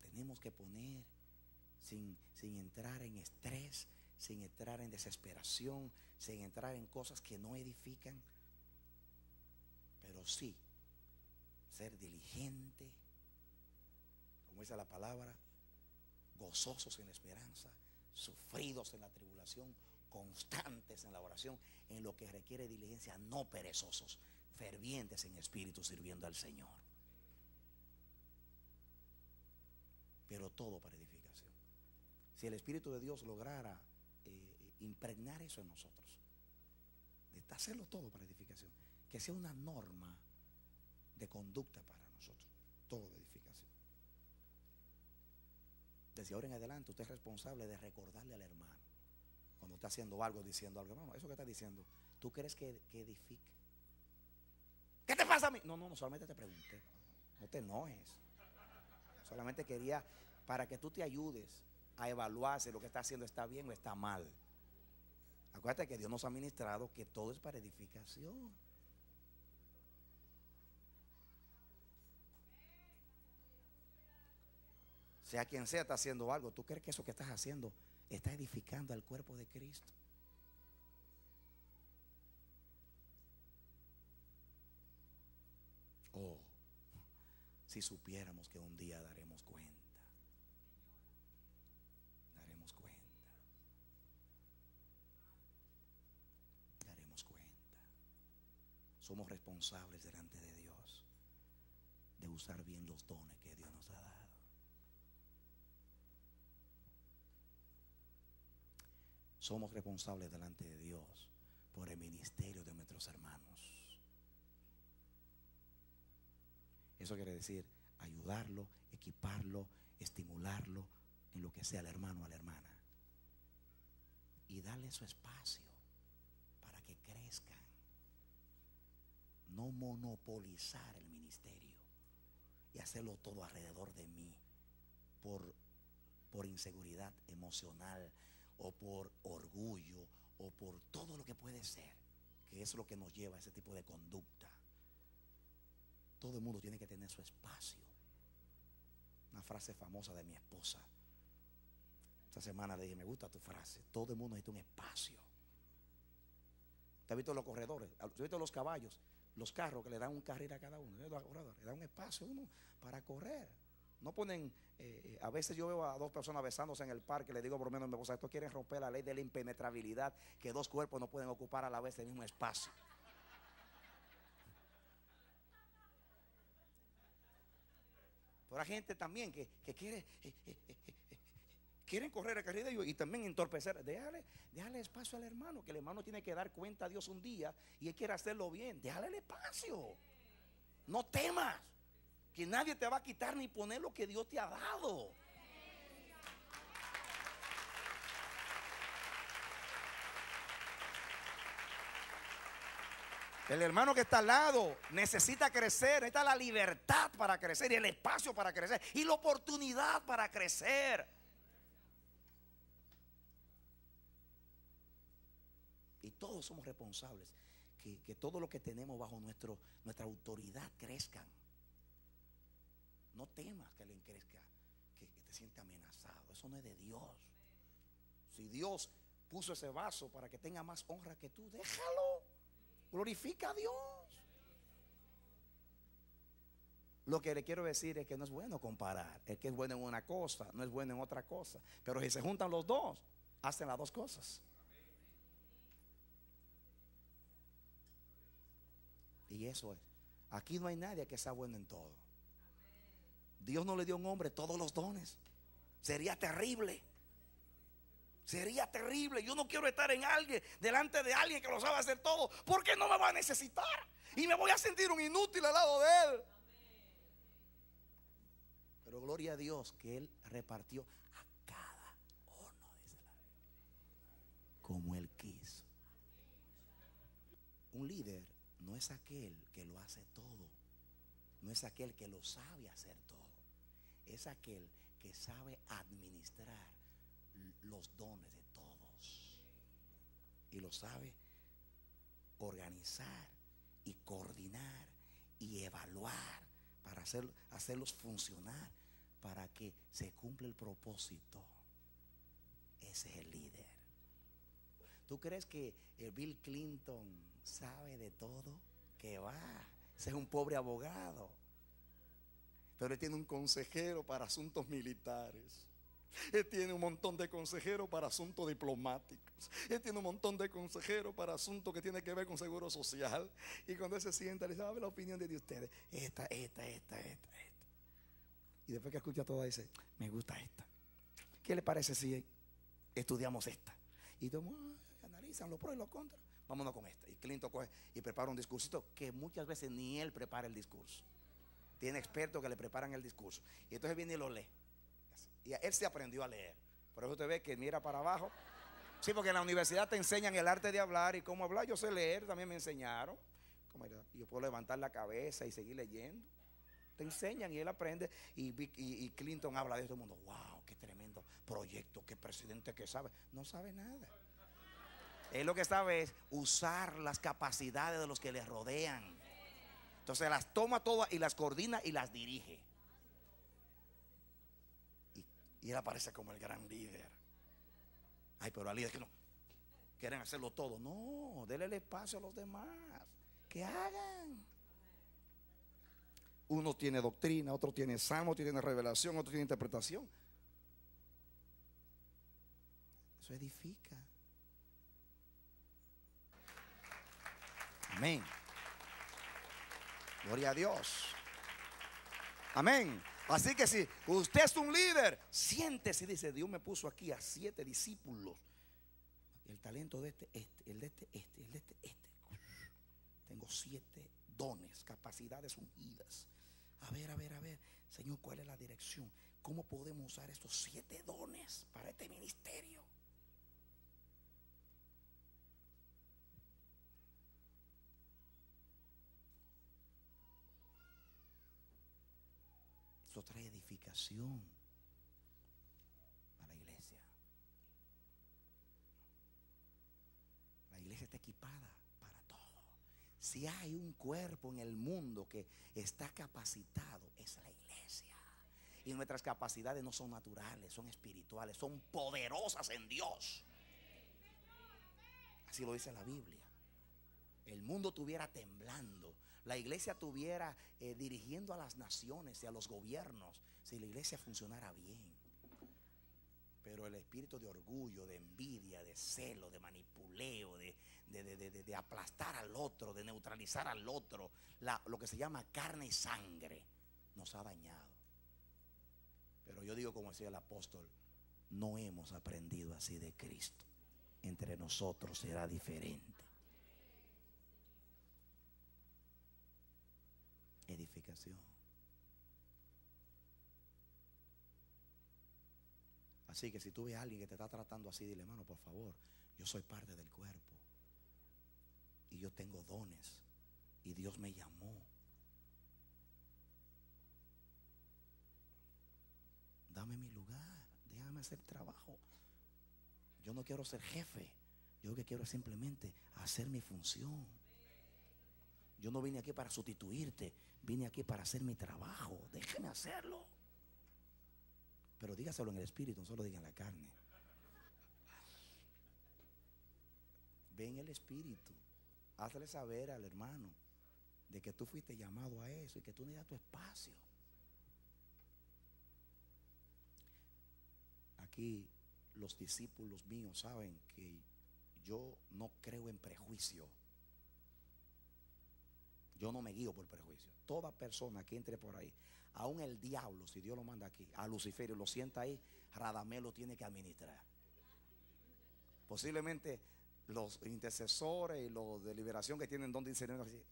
[SPEAKER 2] Tenemos que poner sin, sin entrar en estrés, sin entrar en desesperación, sin entrar en cosas que no edifican, pero sí ser diligente, como dice la palabra, gozosos en la esperanza, sufridos en la tribulación, constantes en la oración, en lo que requiere diligencia, no perezosos, fervientes en espíritu sirviendo al Señor. Pero todo para edificación. Si el Espíritu de Dios lograra eh, impregnar eso en nosotros, de hacerlo todo para edificación, que sea una norma de conducta para nosotros, todo de edificación. Desde ahora en adelante usted es responsable de recordarle al hermano cuando está haciendo algo, diciendo algo. No, eso que está diciendo, ¿tú crees que, que edifique? ¿Qué te pasa a mí? No, no, no, solamente te pregunté. No te enojes. Solamente quería para que tú te ayudes a evaluar si lo que está haciendo está bien o está mal. Acuérdate que Dios nos ha ministrado que todo es para edificación. Sea quien sea, está haciendo algo. ¿Tú crees que eso que estás haciendo está edificando al cuerpo de Cristo? Oh, si supiéramos que un día daremos cuenta. Daremos cuenta. Daremos cuenta. Somos responsables delante de Dios de usar bien los dones que Dios nos ha dado. Somos responsables delante de Dios por el ministerio de nuestros hermanos. Eso quiere decir ayudarlo, equiparlo, estimularlo en lo que sea al hermano o a la hermana. Y darle su espacio para que crezcan. No monopolizar el ministerio y hacerlo todo alrededor de mí por, por inseguridad emocional o por orgullo o por todo lo que puede ser, que es lo que nos lleva a ese tipo de conducta. Todo el mundo tiene que tener su espacio. Una frase famosa de mi esposa. Esta semana le dije, me gusta tu frase. Todo el mundo necesita un espacio. ¿Te has visto los corredores? ¿Te has visto los caballos? Los carros que le dan un carril a cada uno. Le dan un espacio a uno para correr. No ponen, eh, a veces yo veo a dos personas besándose en el parque, le digo por lo menos a mi esposa, esto quieren romper la ley de la impenetrabilidad, que dos cuerpos no pueden ocupar a la vez el mismo espacio. Pero hay gente también que, que quiere, eh, eh, eh, eh, quieren correr a carrera de ellos y también entorpecer. Déjale, déjale espacio al hermano, que el hermano tiene que dar cuenta a Dios un día y él quiere hacerlo bien. Déjale el espacio. No temas, que nadie te va a quitar ni poner lo que Dios te ha dado. El hermano que está al lado necesita crecer, necesita la libertad para crecer y el espacio para crecer y la oportunidad para crecer. Y todos somos responsables que, todo lo que tenemos bajo nuestra autoridad crezcan. No temas que alguien crezca, que, te sienta amenazado. Eso no es de Dios. Si Dios puso ese vaso para que tenga más honra que tú, déjalo. Glorifica a Dios. Lo que le quiero decir es que no es bueno comparar. El que es bueno en una cosa, no es bueno en otra cosa. Pero si se juntan los dos, hacen las dos cosas. Y eso es. Aquí no hay nadie que sea bueno en todo. Dios no le dio a un hombre todos los dones. Sería terrible. Sería terrible. Yo no quiero estar en alguien, delante de alguien que lo sabe hacer todo, porque no me va a necesitar. Y me voy a sentir un inútil al lado de él. Pero gloria a Dios que él repartió a cada uno, dice la Biblia, como él quiso. Un líder no es aquel que lo hace todo. No es aquel que lo sabe hacer todo. Es aquel que sabe administrar los dones de todos. Y lo sabe organizar y coordinar y evaluar para hacer, hacerlos funcionar para que se cumpla el propósito. Ese es el líder. ¿Tú crees que Bill Clinton sabe de todo? Que va. Ese es un pobre abogado. Pero él tiene un consejero para asuntos militares. Él tiene un montón de consejeros para asuntos diplomáticos. Él tiene un montón de consejeros para asuntos que tienen que ver con seguro social. Y cuando él se sienta, le dice, a ver la opinión de ustedes. Esta, esta, esta, esta, esta. Y después que escucha todas, dice, me gusta esta. ¿Qué le parece si estudiamos esta? Y todos ah, analizan los pros y los contras. Vámonos con esta. Y Clinton coge y prepara un discursito que muchas veces ni él prepara el discurso. Tiene expertos que le preparan el discurso. Y entonces viene y lo lee. Y él se aprendió a leer. Por eso usted ve que mira para abajo. Sí, porque en la universidad te enseñan el arte de hablar y cómo hablar. Yo sé leer, también me enseñaron. Y yo puedo levantar la cabeza y seguir leyendo. Te enseñan y él aprende. Y Clinton habla de todo el mundo. ¡Wow! ¡Qué tremendo proyecto! ¡Qué presidente que sabe! No sabe nada. Él lo que sabe es usar las capacidades de los que le rodean. Entonces las toma todas y las coordina y las dirige. Y, él aparece como el gran líder. Ay, pero al líder que no. Quieren hacerlo todo. No, déle el espacio a los demás. Que hagan. Uno tiene doctrina, otro tiene salmo, otro tiene revelación, otro tiene interpretación. Eso edifica. Amén. Gloria a Dios. Amén. Así que si usted es un líder, siéntese y dice, Dios me puso aquí a siete discípulos. El talento de este, este, el de este, este, el de este, este. Tengo siete dones, capacidades ungidas. A ver, a ver, a ver, Señor, ¿cuál es la dirección? ¿Cómo podemos usar estos siete dones para este ministerio? Eso trae edificación a la iglesia. La iglesia está equipada para todo. Si hay un cuerpo en el mundo que está capacitado, es la iglesia. Y nuestras capacidades no son naturales, son espirituales, son poderosas en Dios. Así lo dice la Biblia. El mundo estuviera temblando, la iglesia estuviera eh, dirigiendo a las naciones y a los gobiernos, si la iglesia funcionara bien. Pero el espíritu de orgullo, de envidia, de celo, de manipuleo, de, de- de- de- aplastar al otro, de neutralizar al otro, lo que se llama carne y sangre, nos ha dañado. Pero yo digo como decía el apóstol, no hemos aprendido así de Cristo. Entre nosotros será diferente. Edificación. Así que si tú ves a alguien que te está tratando así, dile, hermano, por favor, yo soy parte del cuerpo. Y yo tengo dones. Y Dios me llamó. Dame mi lugar. Déjame hacer trabajo. Yo no quiero ser jefe. Yo lo que quiero es simplemente hacer mi función. Yo no vine aquí para sustituirte. Vine aquí para hacer mi trabajo. Déjeme hacerlo. Pero dígaselo en el espíritu, no solo diga en la carne. Ve en el espíritu. Hazle saber al hermano de que tú fuiste llamado a eso y que tú necesitas tu espacio. Aquí los discípulos míos saben que yo no creo en prejuicio. Yo no me guío por prejuicio. Toda persona que entre por ahí, aún el diablo, si Dios lo manda aquí, a Lucifer y lo sienta ahí, Radamé lo tiene que administrar. Posiblemente los intercesores y los de liberación que tienen don de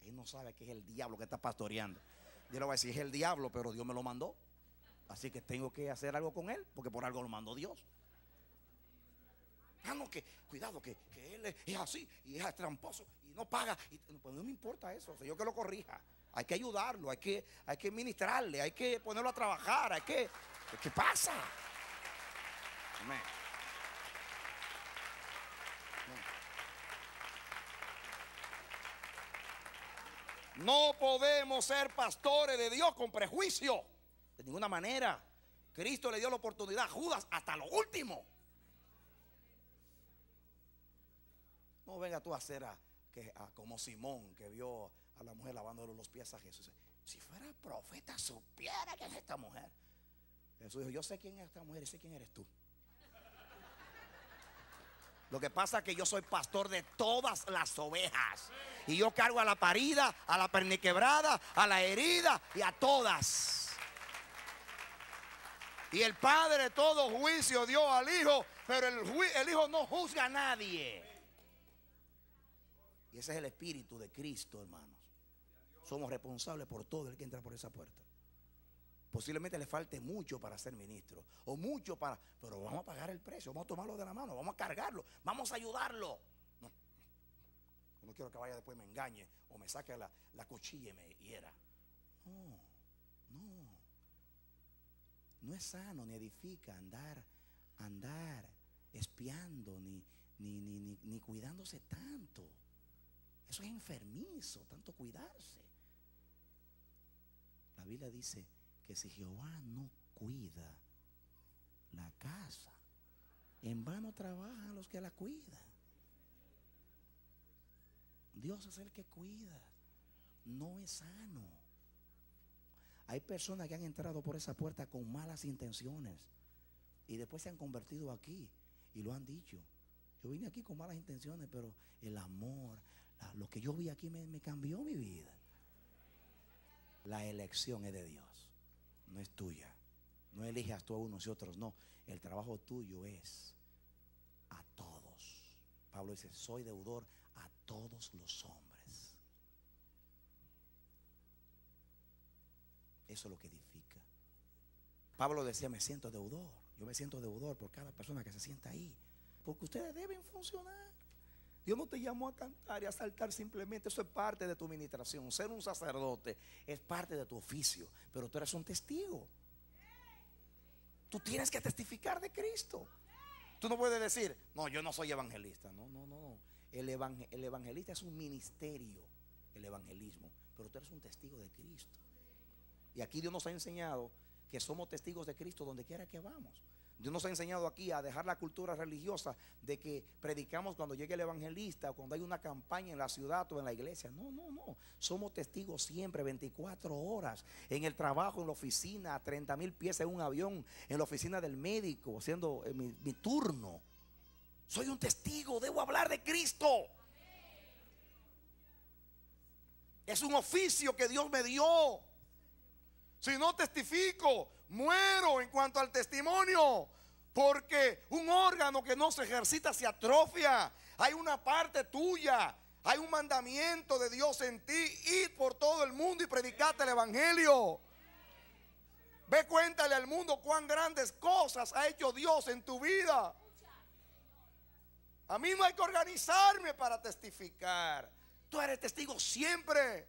[SPEAKER 2] él no sabe que es el diablo que está pastoreando. Yo le voy a decir, es el diablo, pero Dios me lo mandó. Así que tengo que hacer algo con él, porque por algo lo mandó Dios. Ah, no, que cuidado, que, que él es, así y es tramposo no paga. Y, pues no me importa eso, o yo que lo corrija. Hay que ayudarlo, hay que, hay que ministrarle, hay que ponerlo a trabajar, hay que. ¿Qué pasa? No podemos ser pastores de Dios con prejuicio. De ninguna manera. Cristo le dio la oportunidad a Judas hasta lo último. No venga tú a hacer a, que, a como Simón que vio a la mujer lavándole los pies a Jesús. Si fuera profeta, supiera quién es esta mujer. Jesús dijo, yo sé quién es esta mujer y sé quién eres tú. Lo que pasa es que yo soy pastor de todas las ovejas. Y yo cargo a la parida, a la perniquebrada, a la herida y a todas. Y el Padre todo juicio dio al Hijo, pero el, el Hijo no juzga a nadie. Y ese es el espíritu de Cristo, hermanos. Somos responsables por todo el que entra por esa puerta. Posiblemente le falte mucho para ser ministro, o mucho para, pero vamos a pagar el precio, vamos a tomarlo de la mano, vamos a cargarlo, vamos a ayudarlo. No, no quiero que vaya después me engañe o me saque la, la cuchilla y me hiera. No, no. No es sano ni edifica andar, andar espiando ni, ni, ni, ni, ni cuidándose tanto. Eso es enfermizo, tanto cuidarse. La Biblia dice que si Jehová no cuida la casa, en vano trabajan los que la cuidan. Dios es el que cuida. No es sano. Hay personas que han entrado por esa puerta con malas intenciones y después se han convertido aquí y lo han dicho. Yo vine aquí con malas intenciones, pero el amor, lo que yo vi aquí me, me cambió mi vida. La elección es de Dios, no es tuya. No elijas tú a unos y otros, no. El trabajo tuyo es a todos. Pablo dice, soy deudor a todos los hombres. Eso es lo que edifica. Pablo decía, me siento deudor. Yo me siento deudor por cada persona que se sienta ahí. Porque ustedes deben funcionar. Dios no te llamó a cantar y a saltar simplemente. Eso es parte de tu ministración. Ser un sacerdote es parte de tu oficio. Pero tú eres un testigo. Tú tienes que testificar de Cristo. Tú no puedes decir, no, yo no soy evangelista. No, no, no. El, evang- el evangelista es un ministerio, el evangelismo. Pero tú eres un testigo de Cristo. Y aquí Dios nos ha enseñado que somos testigos de Cristo donde quiera que vamos. Dios nos ha enseñado aquí a dejar la cultura religiosa de que predicamos cuando llegue el evangelista o cuando hay una campaña en la ciudad o en la iglesia. No, no, no. Somos testigos siempre, 24 horas, en el trabajo, en la oficina, a 30 mil pies en un avión, en la oficina del médico, haciendo eh, mi, mi turno. Soy un testigo, debo hablar de Cristo. Es un oficio que Dios me dio. Si no testifico, muero en cuanto al testimonio. Porque un órgano que no se ejercita se atrofia. Hay una parte tuya. Hay un mandamiento de Dios en ti. Ir por todo el mundo y predicarte el evangelio. Ve, cuéntale al mundo cuán grandes cosas ha hecho Dios en tu vida. A mí no hay que organizarme para testificar. Tú eres testigo siempre.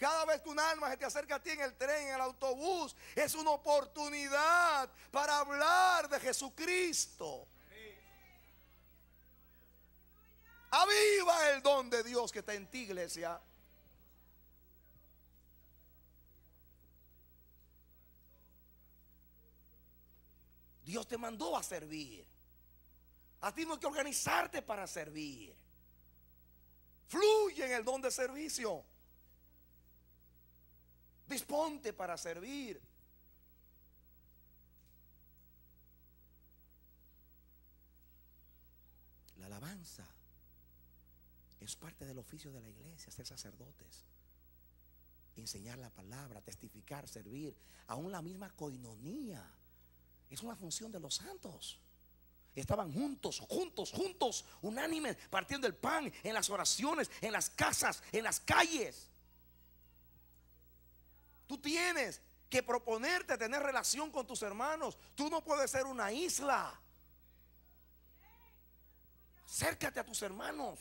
[SPEAKER 2] Cada vez que un alma se te acerca a ti en el tren, en el autobús, es una oportunidad para hablar de Jesucristo. Aviva el don de Dios que está en ti, iglesia. Dios te mandó a servir. A ti no hay que organizarte para servir. Fluye en el don de servicio. Disponte para servir. La alabanza es parte del oficio de la iglesia, ser sacerdotes. Enseñar la palabra, testificar, servir. Aún la misma coinonía es una función de los santos. Estaban juntos, juntos, juntos, unánimes, partiendo el pan en las oraciones, en las casas, en las calles. Tú tienes que proponerte tener relación con tus hermanos. Tú no puedes ser una isla. Acércate a tus hermanos.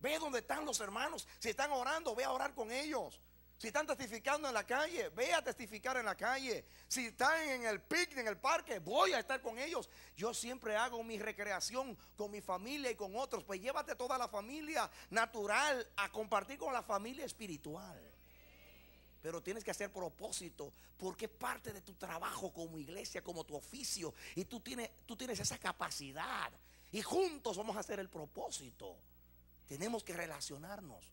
[SPEAKER 2] Ve dónde están los hermanos. Si están orando, ve a orar con ellos. Si están testificando en la calle, ve a testificar en la calle. Si están en el picnic, en el parque, voy a estar con ellos. Yo siempre hago mi recreación con mi familia y con otros. Pues llévate toda la familia natural a compartir con la familia espiritual. Pero tienes que hacer propósito porque es parte de tu trabajo como iglesia, como tu oficio. Y tú tienes, tú tienes esa capacidad. Y juntos vamos a hacer el propósito. Tenemos que relacionarnos.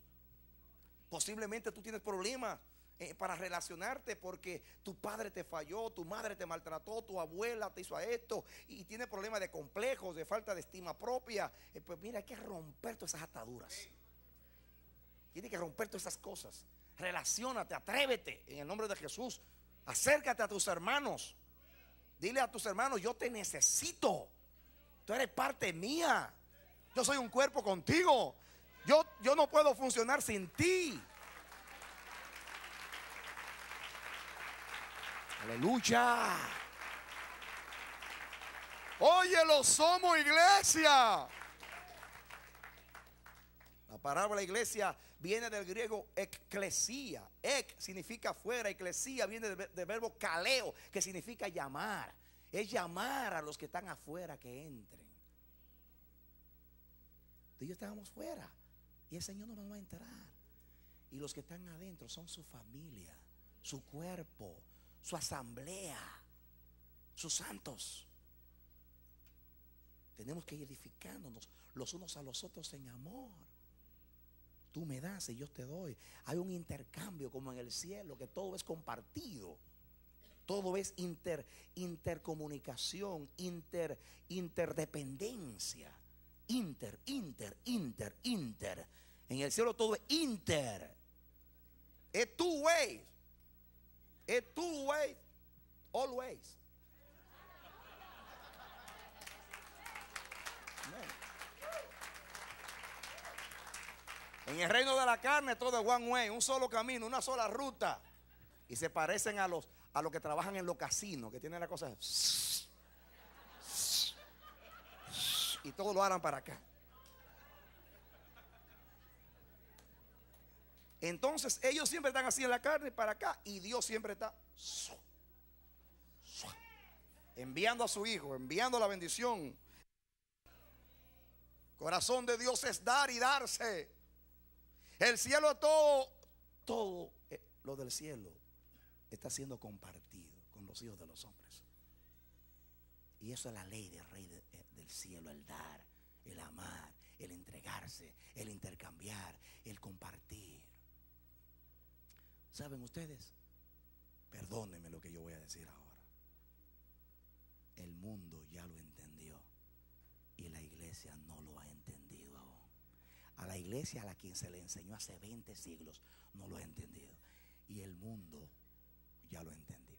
[SPEAKER 2] Posiblemente tú tienes problemas eh, para relacionarte porque tu padre te falló, tu madre te maltrató, tu abuela te hizo a esto y tienes problemas de complejos, de falta de estima propia. Eh, pues mira, hay que romper todas esas ataduras. Tienes que romper todas esas cosas. Relaciónate, atrévete en el nombre de Jesús. Acércate a tus hermanos. Dile a tus hermanos, yo te necesito. Tú eres parte mía. Yo soy un cuerpo contigo. Yo, yo no puedo funcionar sin ti. Aleluya. Oye, lo somos iglesia. La palabra iglesia viene del griego eclesia. Ec significa fuera, eclesia viene del, verbo caleo, que significa llamar. Es llamar a los que están afuera que entren. Tú y yo estábamos fuera. Y el Señor nos va a enterar. Y los que están adentro son su familia, su cuerpo, su asamblea, sus santos. Tenemos que ir edificándonos los unos a los otros en amor. Tú me das y yo te doy. Hay un intercambio como en el cielo, que todo es compartido. Todo es inter, intercomunicación, inter, interdependencia. Inter, inter, inter, inter. En el cielo todo es inter. Es two ways. Es two ways. Always. En el reino de la carne todo es one way, un solo camino, una sola ruta. Y se parecen a los a los que trabajan en los casinos, que tienen la cosa y todos lo harán para acá. Entonces ellos siempre están así en la carne para acá y Dios siempre está enviando a su hijo, enviando la bendición. Corazón de Dios es dar y darse. El cielo todo, todo eh, lo del cielo está siendo compartido con los hijos de los hombres. Y eso es la ley del rey eh, del cielo, el dar, el amar, el entregarse, el intercambiar, el compartir. ¿Saben ustedes? Perdónenme lo que yo voy a decir ahora. El mundo ya lo entendió y la iglesia no lo ha entendido. A la iglesia a la quien se le enseñó hace 20 siglos no lo ha entendido. Y el mundo ya lo entendió.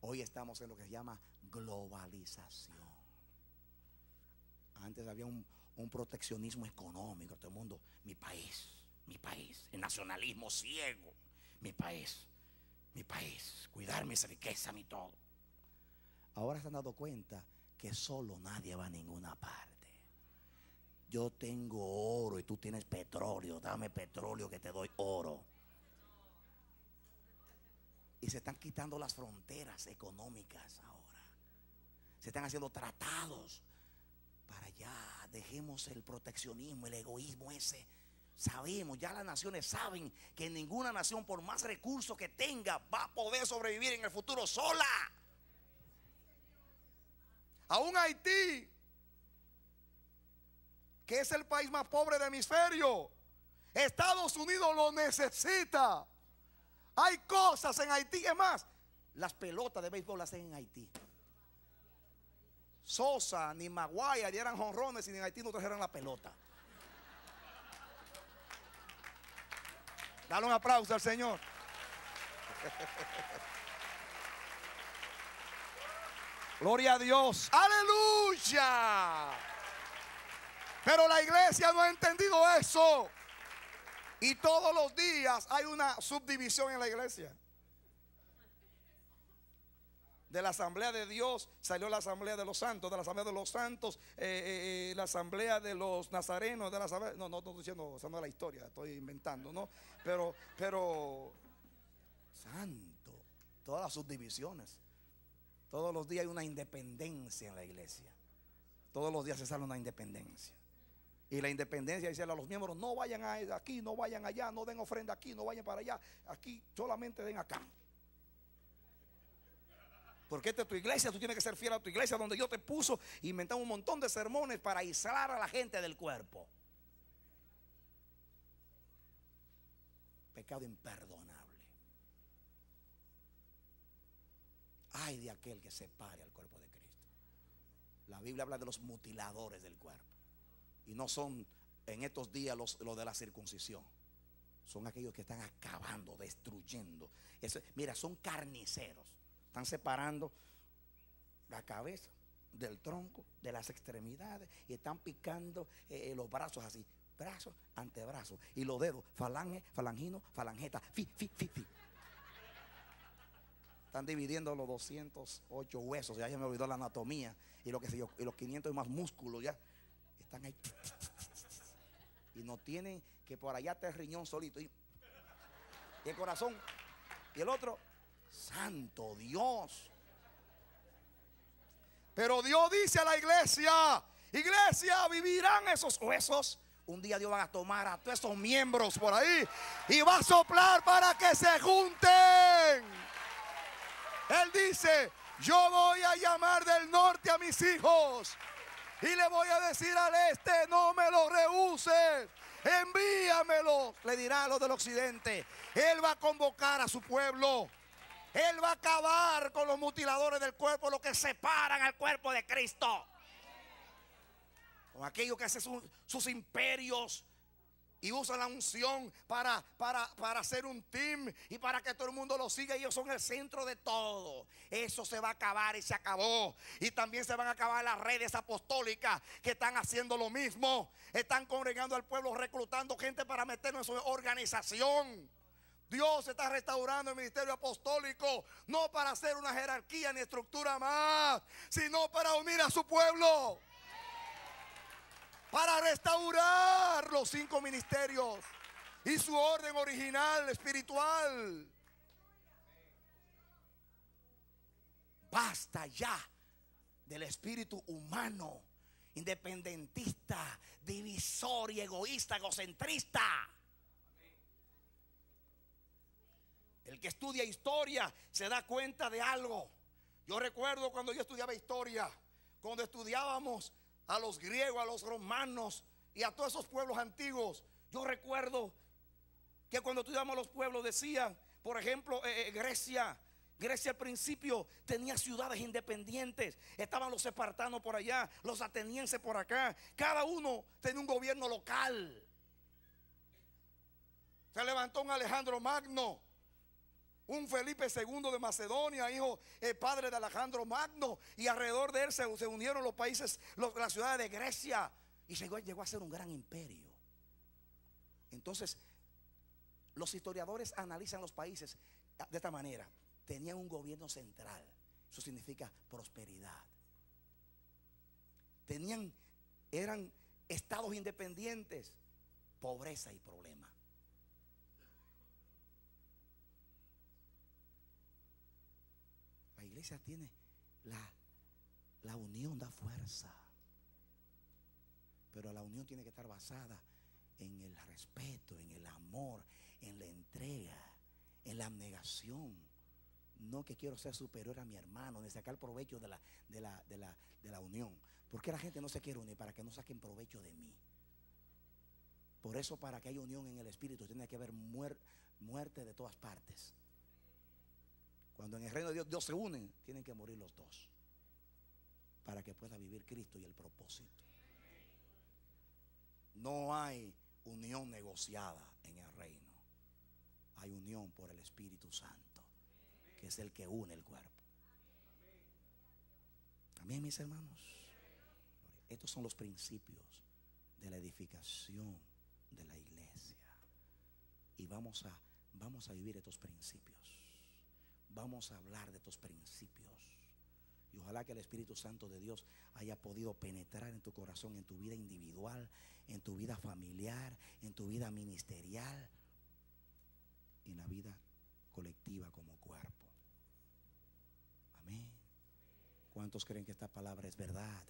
[SPEAKER 2] Hoy estamos en lo que se llama globalización. Antes había un, un proteccionismo económico, todo el mundo, mi país, mi país, el nacionalismo ciego, mi país, mi país, cuidar mis riquezas, mi todo. Ahora se han dado cuenta que solo nadie va a ninguna parte. Yo tengo oro y tú tienes petróleo, dame petróleo que te doy oro. Y se están quitando las fronteras económicas ahora. Se están haciendo tratados para allá. Dejemos el proteccionismo, el egoísmo ese. Sabemos, ya las naciones saben que ninguna nación, por más recursos que tenga, va a poder sobrevivir en el futuro sola. Aún Haití, que es el país más pobre del hemisferio, Estados Unidos lo necesita. Hay cosas en Haití, es más, las pelotas de béisbol las hacen en Haití. Sosa ni Maguaya dieran jonrones y ni en Haití no trajeran la pelota. Dale un aplauso al Señor. Gloria a Dios. Aleluya. Pero la iglesia no ha entendido eso. Y todos los días hay una subdivisión en la iglesia. De la asamblea de Dios salió la asamblea de los santos, de la asamblea de los santos, eh, eh, eh, la asamblea de los nazarenos, de la asamblea, no, no, estoy diciendo, esa no es la historia, estoy inventando, ¿no? Pero, pero, santo, todas las subdivisiones. Todos los días hay una independencia en la iglesia. Todos los días se sale una independencia. Y la independencia dice a los miembros, no vayan aquí, no vayan allá, no den ofrenda aquí, no vayan para allá. Aquí solamente den acá. Porque esta es tu iglesia, tú tienes que ser fiel a tu iglesia donde Dios te puso. Inventamos un montón de sermones para aislar a la gente del cuerpo. Pecado imperdonable. Ay de aquel que separe al cuerpo de Cristo. La Biblia habla de los mutiladores del cuerpo. Y no son en estos días los, los de la circuncisión. Son aquellos que están acabando, destruyendo. Eso- mira, son carniceros. Están separando la cabeza del tronco, de las extremidades. Y están picando eh, los brazos así. Brazos, antebrazos. Y los dedos, falange, falangino, falangeta. Fi, fi, fi, fi. Están dividiendo los 208 huesos. Ya se me olvidó la anatomía. Y lo que sé yo, y los 500 y más músculos ya. Están ahí. Y no tienen que por allá está el riñón solito. Y, y el corazón. Y el otro, Santo Dios. Pero Dios dice a la iglesia, iglesia, vivirán esos huesos. Un día Dios va a tomar a todos esos miembros por ahí y va a soplar para que se junten. Él dice, yo voy a llamar del norte a mis hijos y le voy a decir al este, no me lo rehuses, envíamelo. Le dirá a los del occidente, Él va a convocar a su pueblo. Él va a acabar con los mutiladores del cuerpo, los que separan al cuerpo de Cristo. Con aquellos que hacen su- sus imperios y usan la unción para, para, para hacer un team y para que todo el mundo lo siga. Ellos son el centro de todo. Eso se va a acabar y se acabó. Y también se van a acabar las redes apostólicas que están haciendo lo mismo. Están congregando al pueblo, reclutando gente para meternos en su organización. Dios está restaurando el ministerio apostólico, no para hacer una jerarquía ni estructura más, sino para unir a su pueblo para restaurar los cinco ministerios y su orden original espiritual. Basta ya del espíritu humano, independentista, divisor y egoísta, egocentrista. El que estudia historia se da cuenta de algo. Yo recuerdo cuando yo estudiaba historia, cuando estudiábamos a los griegos, a los romanos y a todos esos pueblos antiguos. Yo recuerdo que cuando estudiábamos los pueblos decían, por ejemplo, eh, eh, Grecia. Grecia al principio tenía ciudades independientes. Estaban los espartanos por allá, los atenienses por acá. Cada uno tenía un gobierno local. Se levantó un Alejandro Magno, un Felipe II de Macedonia, hijo, eh, padre de Alejandro Magno, y alrededor de él se, unieron los países, los- las ciudades de Grecia, y llegó, llegó a ser un gran imperio. Entonces, los historiadores analizan los países de esta manera. Tenían un gobierno central, eso significa prosperidad. Tenían, eran estados independientes, pobreza y problema. La iglesia tiene la, la unión da fuerza. Pero la unión tiene que estar basada en el respeto, en el amor, en la entrega, en la abnegación. No que quiero ser superior a mi hermano, ni sacar provecho de la, de la, de la, de la unión. Porque la gente no se quiere unir para que no saquen provecho de mí. Por eso para que haya unión en el Espíritu tiene que haber muer- muerte de todas partes. Cuando en el reino de Dios, Dios se unen, tienen que morir los dos. Para que pueda vivir Cristo y el propósito. No hay unión negociada en el reino. Hay unión por el Espíritu Santo, que es el que une el cuerpo. Amén, mis hermanos. Estos son los principios de la edificación de la iglesia. Y vamos a, vamos a vivir estos principios. Vamos a hablar de estos principios. Y ojalá que el Espíritu Santo de Dios haya podido penetrar en tu corazón, en tu vida individual, en tu vida familiar, en tu vida ministerial, en la vida colectiva como cuerpo. Amén. ¿Cuántos creen que esta palabra es verdad?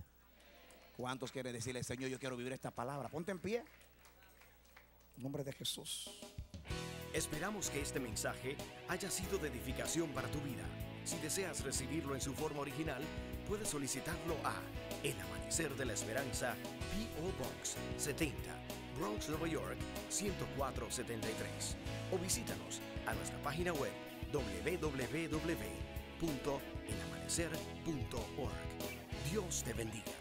[SPEAKER 2] ¿Cuántos quieren decirle, Señor, yo quiero vivir esta palabra? Ponte en pie. En nombre de Jesús.
[SPEAKER 1] Esperamos que este mensaje haya sido de edificación para tu vida. Si deseas recibirlo en su forma original, puedes solicitarlo a El Amanecer de la Esperanza, P.O. Box 70, Bronx, Nueva York 10473. O visítanos a nuestra página web www.elamanecer.org. Dios te bendiga.